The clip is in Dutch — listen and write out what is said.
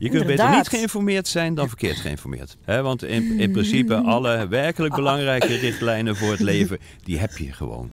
Je kunt beter niet geïnformeerd zijn dan verkeerd geïnformeerd. Hè, want in, in principe alle werkelijk belangrijke richtlijnen voor het leven, die heb je gewoon.